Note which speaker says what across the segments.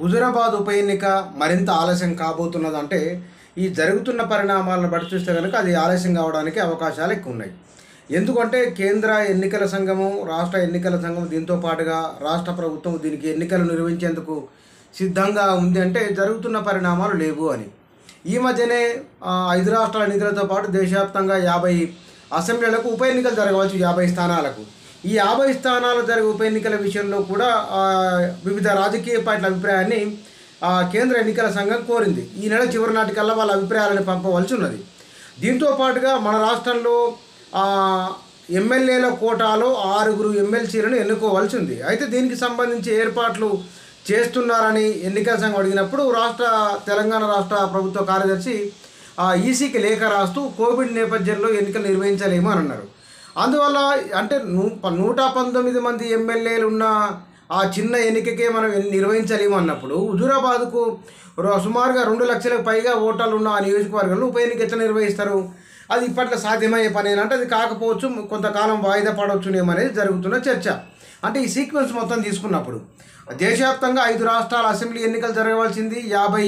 Speaker 1: హుజురాబాద్ ఉప ఎన్నిక మరింత ఆలస్యం కాబోతున్నదంటే ఈ జరుగుతున్న పరిణామాలను బట్టి చూస్తే కనుక అది ఆలస్యం కావడానికి అవకాశాలు ఎక్కువ ఉన్నాయి. ఎందుకంటే కేంద్ర ఎన్నికల సంఘము రాష్ట్ర ఎన్నికల సంఘం దీంతో పాటుగా రాష్ట్ర ప్రభుత్వం దీనికి ఎన్నికలు నిర్వహించేందుకు సిద్ధంగా ఉంది అంటే జరుగుతున్న పరిణామాలు లేవు అని. ఈ మధ్యనే ఐదు రాష్ట్రాల ఎన్నికలతో పాటు దేశవ్యాప్తంగా యాభై అసెంబ్లీలకు ఉప ఎన్నికలు జరగవచ్చు యాభై స్థానాలకు ఈ యాభై స్థానాలు జరిగే ఉప ఎన్నికల విషయంలో కూడా వివిధ రాజకీయ పార్టీల అభిప్రాయాన్ని ఆ, కేంద్ర ఎన్నికల సంఘం కోరింది. ఈ నెల చివరి నాటికల్లా వాళ్ళ అభిప్రాయాలను పంపవలసి ఉన్నది. దీంతో పాటుగా మన రాష్ట్రంలో ఎమ్మెల్యేల కోటాలో ఆరుగురు ఎమ్మెల్సీలను ఎన్నుకోవాల్సి ఉంది. అయితే దీనికి సంబంధించి ఏర్పాట్లు చేస్తున్నారని ఎన్నికల సంఘం అడిగినప్పుడు రాష్ట్ర తెలంగాణ రాష్ట్ర ప్రభుత్వ కార్యదర్శి ఈసీకి లేఖ రాస్తూ కోవిడ్ నేపథ్యంలో ఎన్నికలు నిర్వహించలేము అని అన్నారు. అందువల్ల అంటే నూ నూట పంతొమ్మిది మంది ఎమ్మెల్యేలు ఉన్న ఆ చిన్న ఎన్నికకే మనం నిర్వహించలేము అన్నప్పుడు హుజూరాబాద్కు సుమారుగా రెండు లక్షలకు పైగా ఓటర్లు ఉన్న ఆ నియోజకవర్గంలో ఉప ఎన్నిక ఎట్లా నిర్వహిస్తారు? అది ఇప్పట్లో సాధ్యమయ్యే పని అంటే అది కాకపోవచ్చు కొంతకాలం వాయిదా పడవచ్చునేమనేది జరుగుతున్న చర్చ. అంటే ఈ సీక్వెన్స్ మొత్తం తీసుకున్నప్పుడు దేశవ్యాప్తంగా ఐదు రాష్ట్రాల అసెంబ్లీ ఎన్నికలు జరగవలసింది యాభై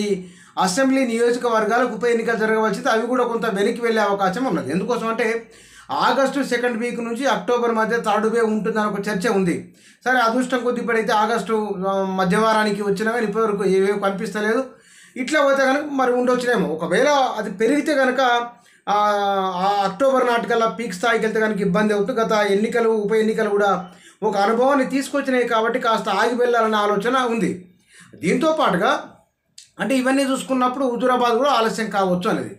Speaker 1: అసెంబ్లీ నియోజకవర్గాలకు ఉప ఎన్నికలు జరగవలసింది అవి కూడా కొంత వెనక్కి వెళ్ళే అవకాశం ఉన్నది. ఎందుకోసం అంటే ఆగస్టు సెకండ్ వీక్ నుంచి అక్టోబర్ మధ్య థర్డ్ వే ఉంటుందని ఒక చర్చ ఉంది. సరే అదృష్టం కొద్ది ఇప్పుడైతే ఆగస్టు మధ్యవారానికి వచ్చినా కానీ ఇప్పటివరకు ఏవేవి కనిపిస్తలేదు. ఇట్లా పోతే కనుక మరి ఉండొచ్చునేమో. ఒకవేళ అది పెరిగితే కనుక ఆ, అక్టోబర్ నాటికల్లా పీక్ స్థాయికి వెళ్తే కనుక ఇబ్బంది అవుతుంది. గత ఎన్నికలు ఉప ఎన్నికలు కూడా ఒక అనుభవాన్ని తీసుకొచ్చినాయి కాబట్టి కాస్త ఆగి వెళ్ళాలన్న ఆలోచన ఉంది. దీంతో పాటుగా అంటే ఇవన్నీ చూసుకున్నప్పుడు హుజూరాబాద్ కూడా ఆలస్యం కావచ్చు అనేది.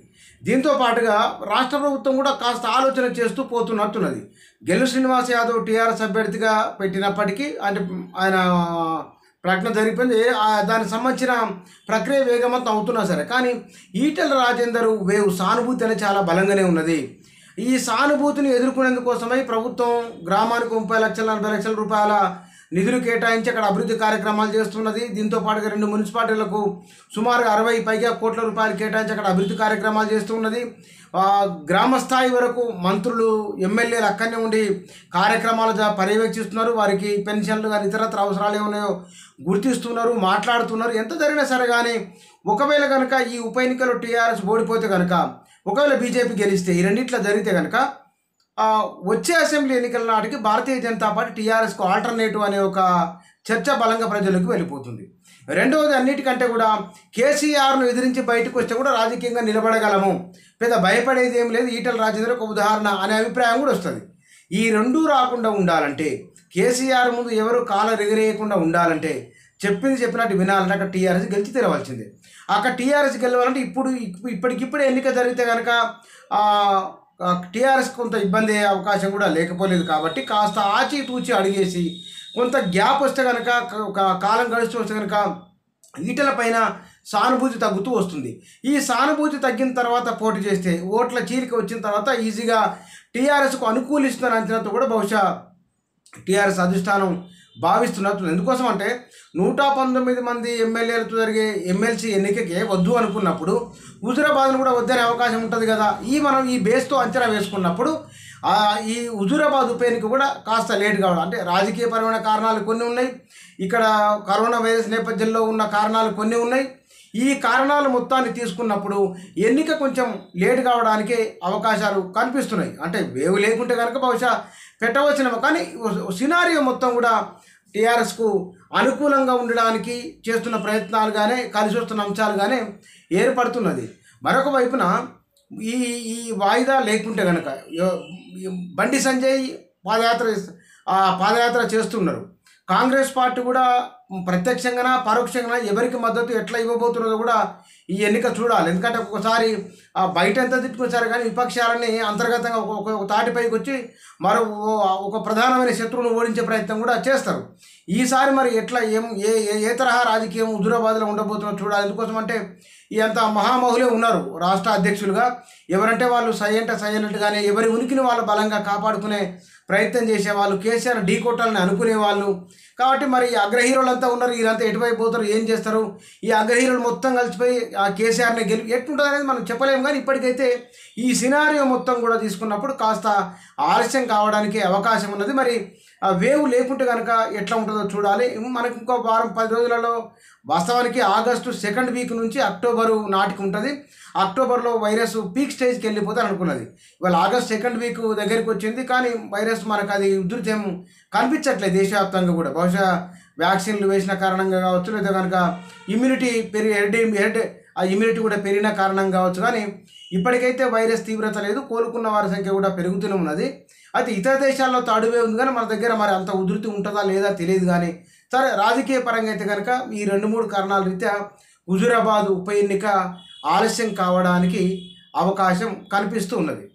Speaker 1: దీంతో పాటుగా రాష్ట్ర ప్రభుత్వం కూడా కాస్త ఆలోచన చేస్తూ పోతున్నట్టున్నది. గెలు శ్రీనివాస్ యాదవ్ టీఆర్ఎస్ అభ్యర్థిగా పెట్టినప్పటికీ అంటే ఆయన ప్రకటన జరిగిపోయింది. ఆ దానికి సంబంధించిన ప్రక్రియ వేగవంతం అవుతున్నా సరే కానీ ఈటెల రాజేందర్ వేవ్ సానుభూతి అనేది చాలా బలంగానే ఉన్నది. ఈ సానుభూతిని ఎదుర్కొనేందుకోసమై ప్రభుత్వం గ్రామానికి ముప్పై లక్షల నలభై లక్షల రూపాయల నిధులు కేటాయించి అక్కడ అభివృద్ధి కార్యక్రమాలు చేస్తున్నది. దీంతో పాటుగా రెండు మున్సిపాలిటీలకు సుమారు అరవై పైగా కోట్ల రూపాయలు కేటాయించి అక్కడ అభివృద్ధి కార్యక్రమాలు చేస్తున్నది. గ్రామస్థాయి గ్రామ స్థాయి వరకు మంత్రులు ఎమ్మెల్యేలు అక్కడనే ఉండి కార్యక్రమాలు పర్యవేక్షిస్తున్నారు. వారికి పెన్షన్లు కానీ ఇతరత్ర అవసరాలు ఏమున్నాయో గుర్తిస్తున్నారు మాట్లాడుతున్నారు. ఎంత జరిగినా సరే కానీ ఒకవేళ కనుక ఈ ఉప ఎన్నికలో టీఆర్ఎస్ ఓడిపోతే కనుక ఒకవేళ బీజేపీ గెలిస్తే ఈ రెండిట్లా జరిగితే కనుక వచ్చే అసెంబ్లీ ఎన్నికల నాటికి భారతీయ జనతా పార్టీ టీఆర్ఎస్కు ఆల్టర్నేటివ్ అనే ఒక చర్చ బలంగా ప్రజలకు వెళ్ళిపోతుంది. రెండవది అన్నిటికంటే కూడా కేసీఆర్ను ఎదిరించి బయటకు వస్తే కూడా రాజకీయంగా నిలబడగలము. పెద్ద భయపడేది ఏం లేదు. ఈటల రాజేంద్ర ఒక ఉదాహరణ అనే అభిప్రాయం కూడా వస్తుంది. ఈ రెండూ రాకుండా ఉండాలంటే కేసీఆర్ ముందు ఎవరు కాలరెగిరేయకుండా ఉండాలంటే చెప్పింది చెప్పినట్టు వినాలంటే అక్కడ టీఆర్ఎస్ గెలిచి తెరవాల్సిందే. అక్కడ టీఆర్ఎస్ గెలవాలంటే ఇప్పుడు ఇప్పటికిప్పుడే ఎన్నిక జరిగితే కనుక టీఆర్ఎస్ కొంత ఇబ్బంది అయ్యే అవకాశం కూడా లేకపోలేదు కాబట్టి కాస్త ఆచితూచి అడిగేసి కొంత గ్యాప్ వస్తే కనుక కాలం గడుస్తూ వస్తే కనుక ఈటల పైన సానుభూతి తగ్గుతూ వస్తుంది. ఈ సానుభూతి తగ్గిన తర్వాత పోటీ చేస్తే ఓట్ల చీలిక వచ్చిన తర్వాత ఈజీగా టీఆర్ఎస్కు అనుకూలిస్తున్న అంచనాతో కూడా బహుశా టీఆర్ఎస్ అధిష్టానం భావిస్తున్నట్లు ఎందుకోసం అంటే నూట పంతొమ్మిది మంది ఎమ్మెల్యేలతో జరిగే ఎమ్మెల్సీ ఎన్నికకే వద్దు అనుకున్నప్పుడు హుజురాబాద్ను కూడా వద్దనే అవకాశం ఉంటుంది కదా. ఈ మనం ఈ బేస్తో అంచనా వేసుకున్నప్పుడు ఈ హుజూరాబాద్ ఉప ఎన్నిక కూడా కాస్త లేట్ కావడం. అంటే రాజకీయపరమైన కారణాలు కొన్ని ఉన్నాయి. ఇక్కడ కరోనా వైరస్ నేపథ్యంలో ఉన్న కారణాలు కొన్ని ఉన్నాయి. ఈ కారణాలు మొత్తాన్ని తీసుకున్నప్పుడు ఎన్నిక కొంచెం లేట్ కావడానికి అవకాశాలు కనిపిస్తున్నాయి. అంటే వేవు లేకుంటే కనుక బహుశా పెట్టవచ్చినవి కానీ సినారియో మొత్తం కూడా టీఆర్ఎస్కు అనుకూలంగా ఉండడానికి చేస్తున్న ప్రయత్నాలుగానే కలిసి వస్తున్న అంశాలుగానే ఏర్పడుతున్నది. మరొక వైపున ఈ ఈ వాయిదా లేకుంటే కనుక బండి సంజయ్ పాదయాత్ర పాదయాత్ర చేస్తున్నారు. కాంగ్రెస్ పార్టీ కూడా ప్రత్యక్షంగా పరోక్షంగా ఎవరికి మద్దతు ఎట్లా ఇవ్వబోతున్నదో కూడా ఈ ఎన్నిక చూడాలి. ఎందుకంటే ఒక్కొక్కసారి ఆ బయట ఎంత తిట్టుకొచ్చారు కానీ విపక్షాలని అంతర్గతంగా ఒక ఒక- తాటిపైకి వచ్చి మరో ఓ- ఒక ప్రధానమైన శత్రువును ఓడించే ప్రయత్నం కూడా చేస్తారు. ఈసారి మరి ఎట్లా ఏం ఏ ఏ- ఏ తరహా రాజకీయం హుజురాబాద్లో ఉండబోతున్నో చూడాలి. ఎందుకోసం అంటే ఈ అంత మహామహులే ఉన్నారు రాష్ట్ర అధ్యక్షులుగా. ఎవరంటే వాళ్ళు సై అంటే ఎవరి ఉనికిని వాళ్ళు బలంగా కాపాడుకునే ప్రయత్నం చేసేవాళ్ళు కేసీఆర్ ఢీ కొట్టాలని అనుకునే వాళ్ళు కాబట్టి మరి ఈ అగ్ర ఉన్నారు వీళ్ళంతా ఎటువైపు పోతారు ఏం చేస్తారు? ఈ అగ్రహీరోలు మొత్తం కలిసిపోయి ఆ కేసీఆర్ని గెలి ఎట్లుంటుంది అనేది మనం చెప్పలేము. కానీ ఇప్పటికైతే ఈ సినారియో మొత్తం కూడా తీసుకున్నప్పుడు కాస్త ఆలస్యం కావడానికి అవకాశం ఉన్నది. మరి ఆ వేవ్ లేకుంటే కనుక ఎట్లా ఉంటుందో చూడాలి. మనకి ఇంకో వారం పది రోజులలో వాస్తవానికి ఆగస్టు సెకండ్ వీక్ నుంచి అక్టోబరు నాటికి ఉంటుంది. అక్టోబర్లో వైరస్ పీక్ స్టేజ్కి వెళ్ళిపోతే అనుకున్నది. ఇవాళ ఆగస్ట్ సెకండ్ వీక్ దగ్గరికి వచ్చింది కానీ వైరస్ మనకు అది ఉధృతి ఏం కనిపించట్లేదు దేశవ్యాప్తంగా కూడా. బహుశా వ్యాక్సిన్లు వేసిన కారణంగా కావచ్చు లేదా కనుక ఇమ్యూనిటీ పెరిగి హెడ్ హెడ్ ఆ ఇమ్యూనిటీ కూడా పెరిగిన కారణం కావచ్చు కానీ ఇప్పటికైతే వైరస్ తీవ్రత లేదు కోలుకున్న వారి సంఖ్య కూడా పెరుగుతూనే ఉన్నది. అయితే ఇతర దేశాల్లో తాడువే ఉంది కానీ మన దగ్గర మరి అంత ఉధృతి ఉంటుందా లేదా తెలియదు కానీ సరే రాజకీయ పరంగా అయితే కనుక ఈ రెండు మూడు కారణాల రీత్యా హుజూరాబాద్ ఉప ఎన్నిక ఆలస్యం కావడానికి అవకాశం కనిపిస్తూ ఉన్నది.